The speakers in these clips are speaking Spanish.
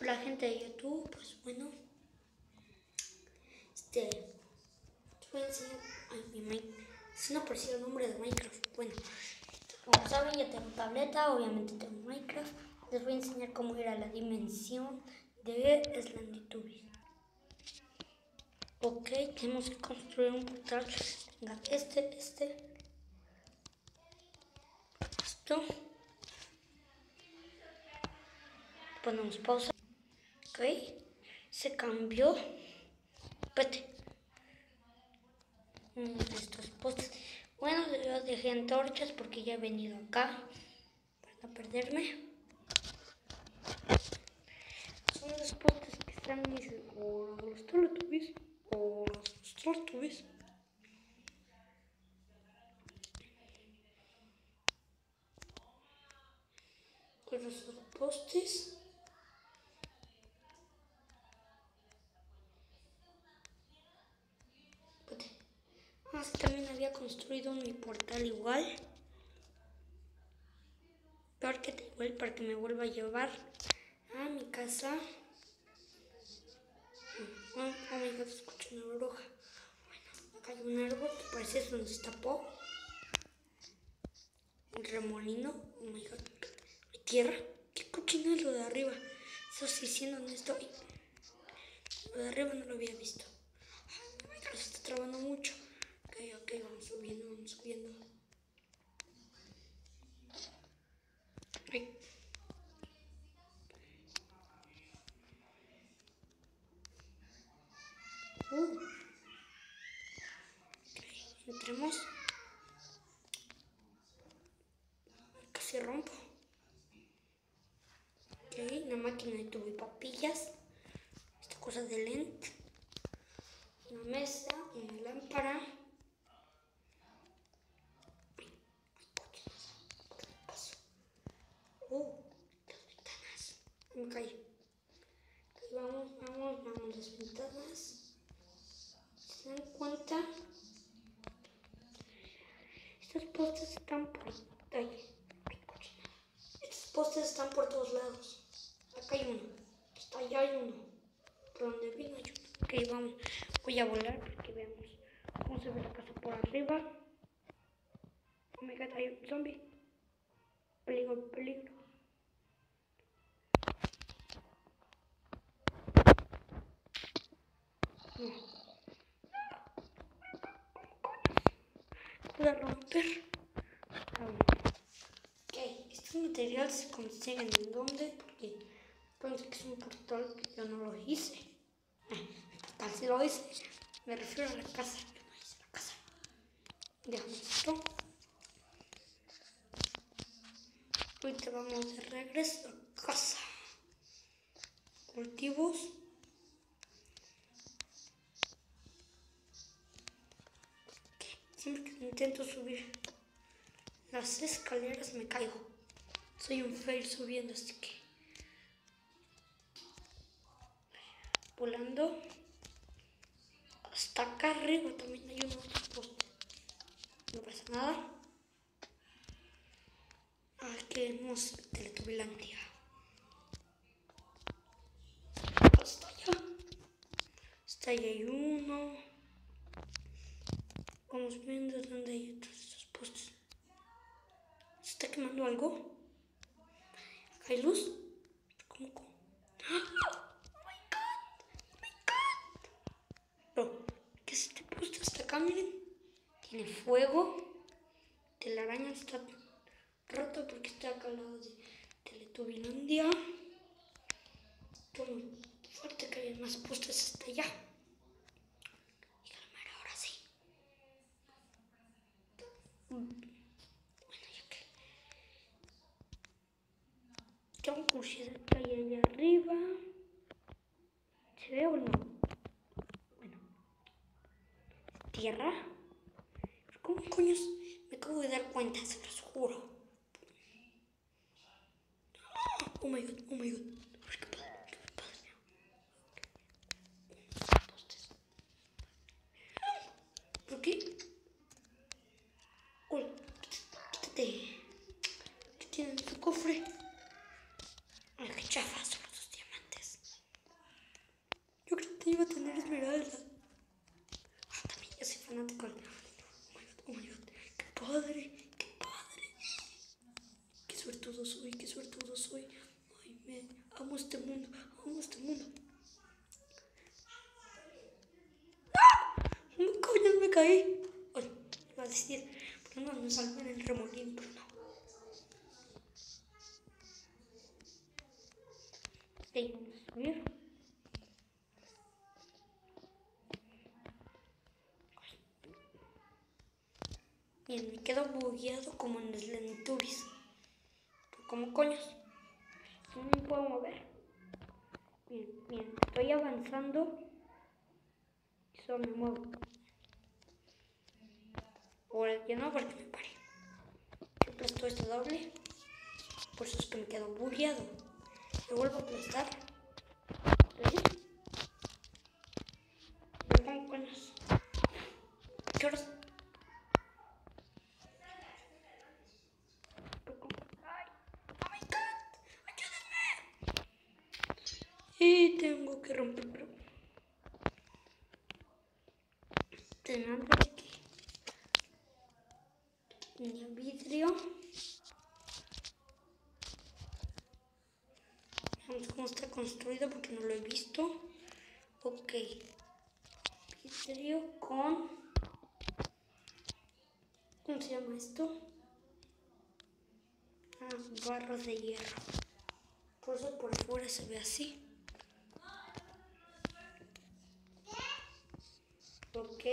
la gente de YouTube, pues bueno. Este. Voy a enseñar. Ay, mi Minecraft. Es una parecido el nombre de Minecraft. Bueno, como saben, ya tengo tableta, obviamente tengo Minecraft. Les voy a enseñar cómo era la dimensión de Slendytubbies. Ok, tenemos que construir un portal. Este, este. Esto. Ponemos pausa. Ok, se cambió. Espérate. Uno de estos postes. Bueno, yo dejé antorchas porque ya he venido acá para perderme. Son los postes que están muy seguros. Los teletubbies. O los teletubbies. Con los postes. Espérate. Ah, sí, también había construido mi portal igual. Peor que te igual para que me vuelva a llevar a mi casa. Oh, oh my god, escucho una bruja. Bueno, acá hay un árbol que parece es donde se tapó. Un remolino. Oh my god. Hay tierra. ¿Qué cochino es lo de arriba? Eso sí, siendo honesto. Lo de arriba no lo había visto. Ay, se está trabando mucho. Ok, ok, vamos subiendo, vamos subiendo. Uh. Ok, entremos. Casi rompo. Ok, una máquina de tubo y papillas. Esta cosa de lente. Una mesa, una lámpara. Ay, ay, cochinas. ¿Qué pasó? Uh, las ventanas. Me caí. Ok, vamos, las ventanas. ¿Se dan cuenta? Estos postes están por... Ay. Estos postes están por todos lados. Acá hay uno. Hasta allá hay uno. Por donde vino uno. Ok, vamos. Voy a volar para que veamos cómo se ve la casa por arriba. Oh hay un zombie. Peligro, peligro. No. Ok, estos materiales se consiguen en dónde? Porque parece que es un portal que yo no lo hice. El portal sí lo hice. Me refiero a la casa. Yo no hice la casa. Dejamos esto. Ahorita vamos de regreso a casa. Cultivos. Siempre que intento subir las escaleras me caigo. Soy un fail subiendo, así que... Volando. Hasta acá arriba también hay un otro poste. No pasa nada. Ay, qué hermoso Teletubilandia. Hasta allá. Hasta allá hay uno. Vamos viendo dónde hay otros estos postes. ¿Se está quemando algo? ¿Acá hay luz? ¿Cómo? cómo? ¡Oh my god! ¡Oh my god! Bro, ¿qué es este poste hasta acá? Miren. Tiene fuego. Telaraña está roto porque está acá al lado de Teletubilandia. Por fuerte que haya más postes hasta allá. Y calmar ahora sí. Bueno, ya que. Tengo curiosidad que hay allá arriba. ¿Se ve o no? Bueno. ¿Tierra? ¿Pero ¿Cómo coños? Me acabo de dar cuenta, se los juro. Oh my god, oh my god. Qué qué. ¿Por qué? Uy, quítate. ¿Qué tiene en su cofre? Ay, qué chafa, solo dos diamantes. amo este mundo, amo este mundo. ¡Ah! Coño, me caí. Bueno, iba a decir, porque no me salgo en el remolino, pero no. Ok, vamos a subir. Bien, me quedo bugueado como en los Lenitubis. Como coños. No me puedo mover. Bien, bien. Estoy avanzando. Y solo me muevo. Ahora ya no, porque me paré. Yo aplasto este doble. Por eso es que me quedo bugueado. Le vuelvo a aplastar. ¿Así? Pero como coños. ¿Qué horas? Y tengo que romper, pero. Tenemos aquí. Tenía vidrio. Cómo está construido porque no lo he visto. Ok. Vidrio con. ¿Cómo se llama esto? Ah, barras de hierro. Por eso por fuera se ve así. Ok.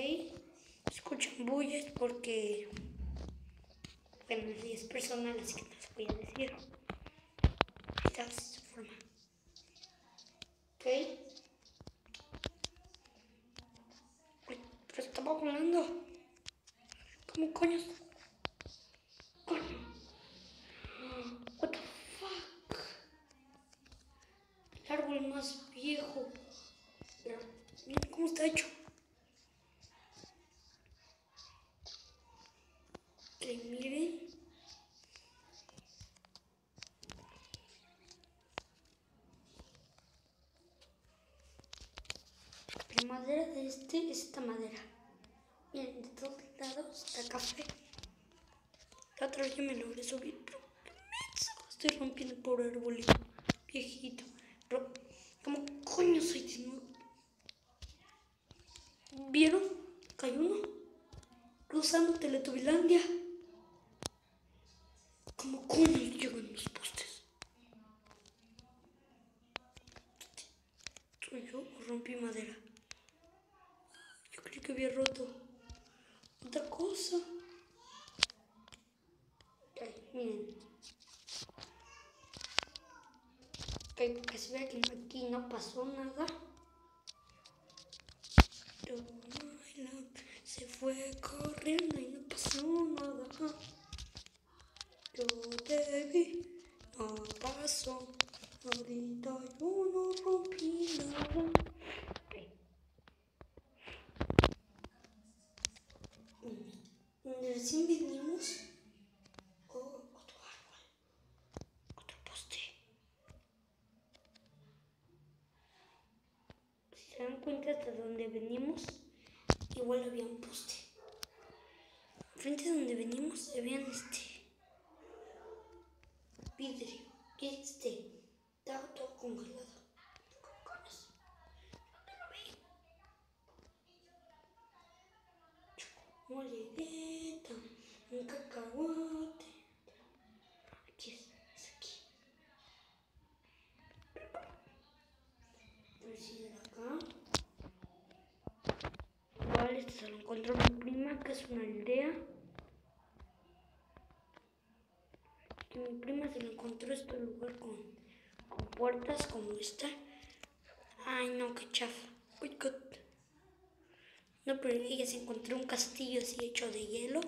Escuchan bullas porque. Bueno, es personal, así que no voy a decir. Su forma. Ok. Pero estaba volando. ¿Cómo coños? Coño. What the fuck? El árbol más viejo. Cómo está hecho. Ok, miren. La madera de este es esta madera. Miren, de todos está café. La otra vez yo me logré subir, pero. Estoy rompiendo por arbolito viejito. Pero, ¿cómo coño soy de nuevo? ¿Vieron? Cayó uno. Cruzando Teletubilandia. ¿Cómo coño llegan los postes? ¿Soy yo o rompí madera? Yo creí que había roto otra cosa. Ok, miren. Ok, que se vea que aquí no pasó nada. Se fue corriendo y no pasó nada. Yo te vi, no pasó. Ahorita yo no rompí nada. Ok. Donde recién vinimos. Oh, otro árbol. Otro poste. Si se dan cuenta de donde venimos, igual había un poste. Frente a donde venimos había este vidrio. Y este estaba todo congelado. ¿Dónde? Moledeta, un cacahuate. Aquí es, es aquí. A ver si de acá. Igual este se lo encontró mi prima, que es una aldea. Que mi prima se lo encontró este lugar con, con puertas como esta. Ay no, qué chafa. Uy, God. No, pero ella se encontró un castillo así hecho de hielo.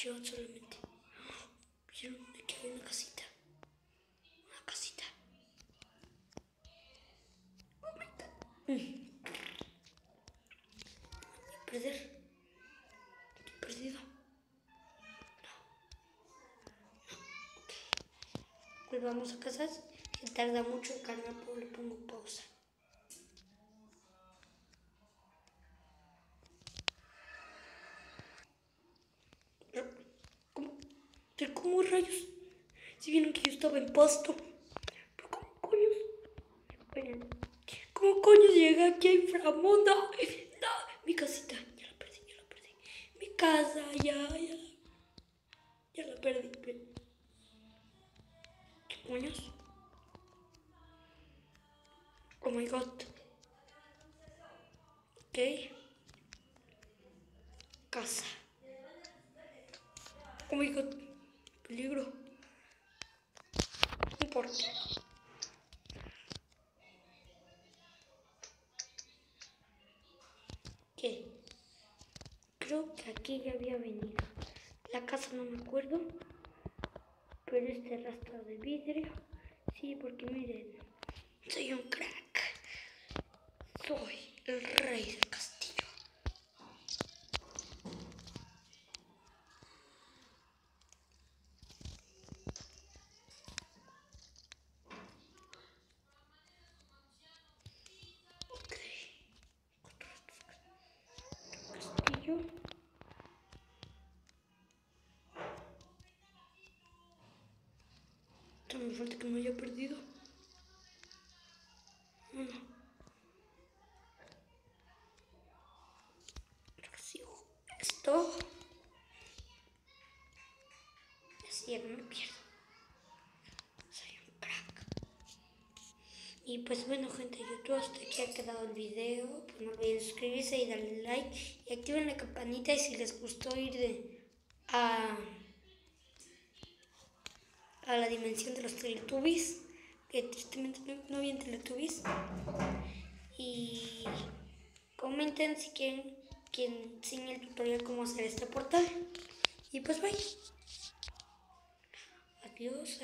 Yo solamente. ¿Vieron? Aquí hay una casita. Una casita. Oh my god. Mm. Voy a perder. Estoy perdido. No. No. Ok. Volvamos a casa. Si tarda mucho en cargar, pues le pongo pausa. ¿Cómo? ¿Pero cómo rayos? Si vieron que yo estaba en pasto. ¿Pero cómo coños? llegué aquí a inframundo. No, mi casita, ya la perdí, ya la perdí. Mi casa, ya, ya. Ya la perdí. ¿Qué coños? Oh my god. Ok. Casa. Oh my god. Peligro. No importa. ¿Qué? Creo que aquí ya había venido. La casa no me acuerdo. Pero este rastro de vidrio. Sí, porque miren. Soy un crack. Soy el rey del castillo. Ok. Castillo. Solo me falta que me haya perdido. No, no. Recibo esto. Así ya no me pierdo. Soy un crack. Y pues bueno, gente YouTube, hasta aquí ha quedado el video. Pues no olviden suscribirse y darle like. Y activen la campanita. Y si les gustó ir a, a la dimensión de los Teletubbies, que tristemente no, no había Teletubbies. Y comenten si quieren que enseñe el tutorial cómo hacer este portal. Y pues bye. Adiós.